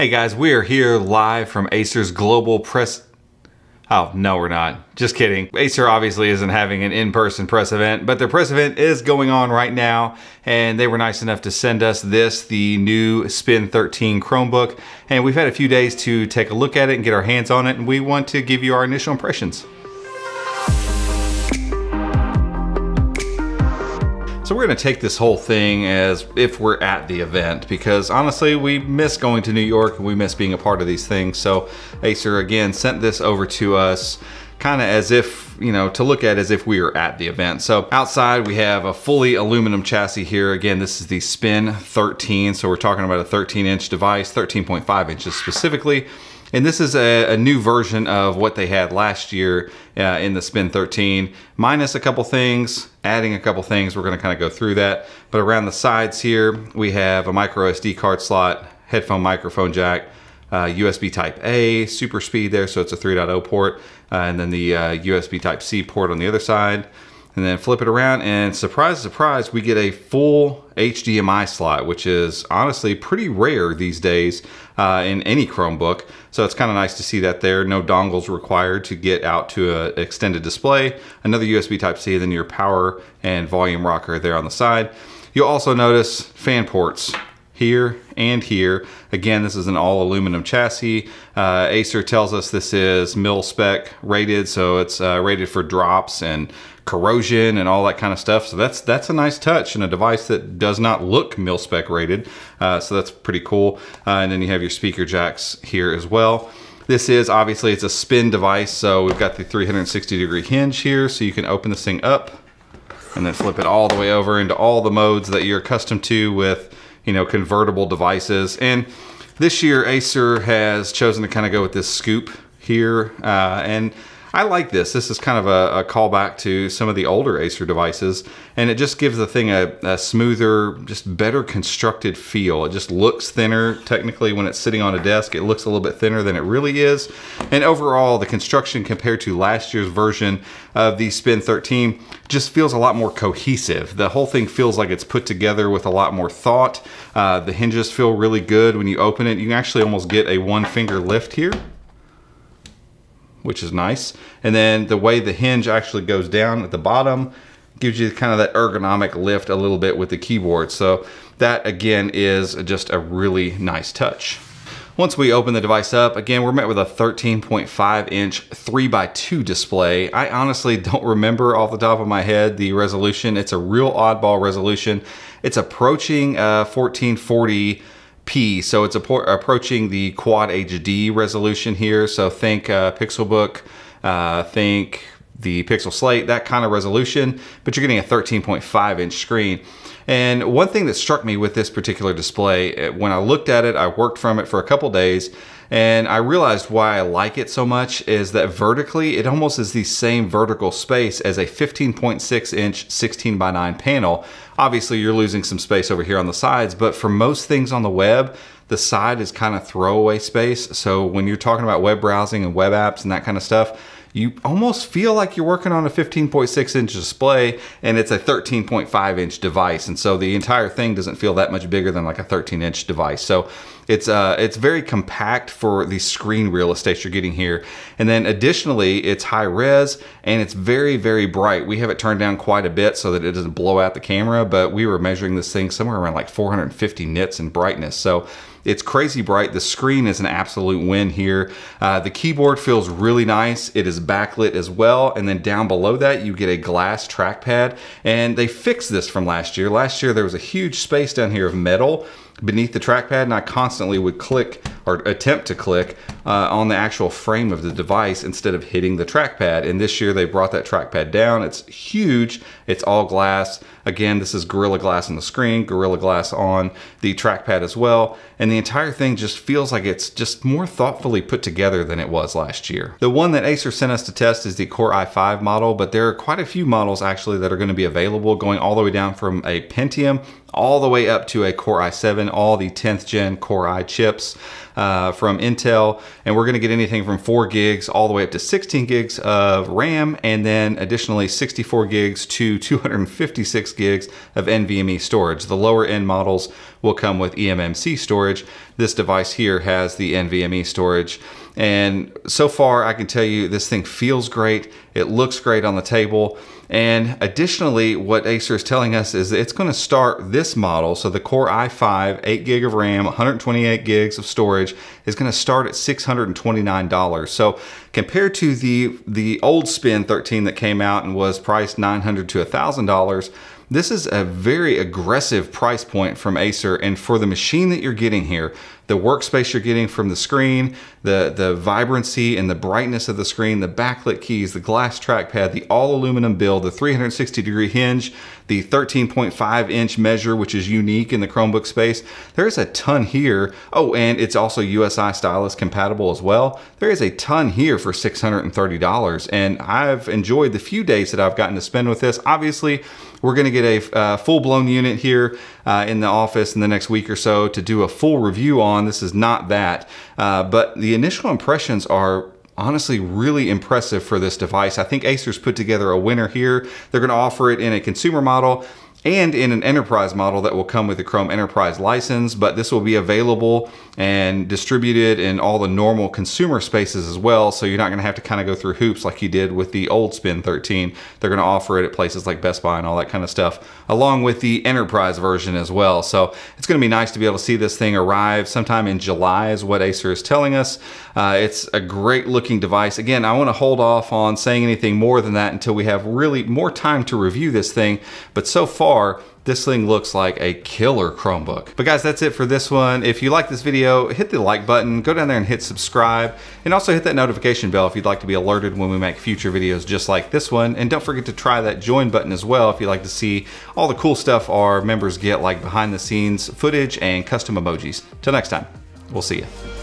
Hey guys, we are here live from Acer's Global Press Oh, no, we're not. Just kidding. Acer obviously isn't having an in-person press event, but their press event is going on right now, and they were nice enough to send us this, the new Spin 13 Chromebook, and we've had a few days to take a look at it and get our hands on it, and we want to give you our initial impressions. So we're gonna take this whole thing as if we're at the event because honestly, we miss going to New York and we miss being a part of these things. So Acer again sent this over to us kind of as if, you know, to look at as if we were at the event. So outside we have a fully aluminum chassis here. Again, this is the Spin 13. So we're talking about a 13 inch device, 13.5 inches specifically. And this is a, a, new version of what they had last year uh, in the Spin 13, minus a couple things, adding a couple things. We're gonna kind of go through that. But around the sides here, we have a micro SD card slot, headphone microphone jack, uh, USB type A, super speed there, so it's a 3.0 port, uh, and then the USB uh, type C port on the other side and then flip it around and surprise surprise we get a full HDMI slot which is honestly pretty rare these days uh, in any Chromebook so it's kind of nice to see that there no dongles required to get out to an extended display another USB type C and then your power and volume rocker there on the side you'll also notice fan ports here and here. Again, this is an all aluminum chassis. Uh, Acer tells us this is mil spec rated, so it's uh, rated for drops and corrosion and all that kind of stuff. So that's that's a nice touch in a device that does not look mil-spec rated. Uh, so that's pretty cool. Uh, and then you have your speaker jacks here as well. This is obviously it's a spin device, so we've got the 360 degree hinge here, so you can open this thing up and then flip it all the way over into all the modes that you're accustomed to with you know convertible devices. And this year Acer has chosen to kind of go with this scoop here, uh, and I like this. This is kind of a, a, callback to some of the older Acer devices, and it just gives the thing a, a, smoother, just better constructed feel. It just looks thinner. Technically, when it's sitting on a desk, it looks a little bit thinner than it really is. And overall, the construction compared to last year's version of the Spin 13 just feels a lot more cohesive. The whole thing feels like it's put together with a lot more thought. Uh, the hinges feel really good. When you open it, you can actually almost get a one finger lift here which is nice. And then the way the hinge actually goes down at the bottom gives you kind of that ergonomic lift a little bit with the keyboard. So that again is just a really nice touch. Once we open the device up, again, we're met with a 13.5 inch 3x2 display. I honestly don't remember off the top of my head the resolution. It's a real oddball resolution. It's approaching uh, 1440 P. So it's approaching the Quad HD resolution here. So think uh, Pixelbook, uh, think the Pixel Slate, that kind of resolution, but you're getting a 13.5 inch screen. And one thing that struck me with this particular display, eh, when I looked at it, I worked from it for a couple days, and I realized why I like it so much is that vertically, it almost is the same vertical space as a 15.6 inch 16 by 9 panel. Obviously, you're losing some space over here on the sides, but for most things on the web, the side is kind of throwaway space. So when you're talking about web browsing and web apps and that kind of stuff, you almost feel like you're working on a 15.6 inch display and it's a 13.5 inch device. And so the entire thing doesn't feel that much bigger than like a 13 inch device. So it's uh, it's very compact for the screen real estate you're getting here. And then additionally, it's high res and it's very, very bright. We have it turned down quite a bit so that it doesn't blow out the camera, but we were measuring this thing somewhere around like 450 nits in brightness. So it's crazy bright. The screen is an absolute win here. Uh, the keyboard feels really nice. It is backlit as well. And then down below that, you get a glass trackpad. And they fixed this from last year. Last year, there was a huge space down here of metal beneath the trackpad and I constantly would click or attempt to click uh, on the actual frame of the device instead of hitting the trackpad. And this year they brought that trackpad down. It's huge. It's all glass. Again, this is Gorilla Glass on the screen, Gorilla Glass on the trackpad as well. And the entire thing just feels like it's just more thoughtfully put together than it was last year. The one that Acer sent us to test is the Core i5 model, but there are quite a few models actually that are gonna be available going all the way down from a Pentium all the way up to a Core i7, all the 10th gen Core i chips uh, from Intel. And we're gonna get anything from four gigs all the way up to 16 gigs of RAM, and then additionally 64 gigs to 256 gigs of NVMe storage. The lower end models will come with eMMC storage. This device here has the NVMe storage. And so far, I can tell you this thing feels great. It looks great on the table. And additionally, what Acer is telling us is that it's going to start this model. So the Core i5, 8 gig of RAM, 128 gigs of storage is going to start at $629. So compared to the, the old Spin 13 that came out and was priced 900 to $1,000, this is a very aggressive price point from Acer and for the machine that you're getting here, the workspace you're getting from the screen, the, the vibrancy and the brightness of the screen, the backlit keys, the glass trackpad, the all aluminum build, the 360 degree hinge, the 13.5 inch measure, which is unique in the Chromebook space. There's a ton here. Oh, and it's also USI stylus compatible as well. There is a ton here for $630. And I've enjoyed the few days that I've gotten to spend with this. Obviously, we're gonna get a uh, full-blown unit here uh, in the office in the next week or so to do a full review on. This is not that, uh, but the initial impressions are honestly really impressive for this device. I think Acer's put together a winner here. They're gonna offer it in a consumer model and in an enterprise model that will come with the Chrome Enterprise license, but this will be available and distributed in all the normal consumer spaces as well. So you're not gonna have to kind of go through hoops like you did with the old Spin 13. They're gonna offer it at places like Best Buy and all that kind of stuff, along with the enterprise version as well. So it's gonna be nice to be able to see this thing arrive sometime in July is what Acer is telling us. Uh, it's a great looking device. Again, I wanna hold off on saying anything more than that until we have really more time to review this thing. But so far, this thing looks like a killer Chromebook. But guys, that's it for this one. If you like this video, hit the like button, go down there and hit subscribe, and also hit that notification bell if you'd like to be alerted when we make future videos just like this one. And don't forget to try that join button as well if you'd like to see all the cool stuff our members get like behind the scenes footage and custom emojis. Till next time, we'll see you.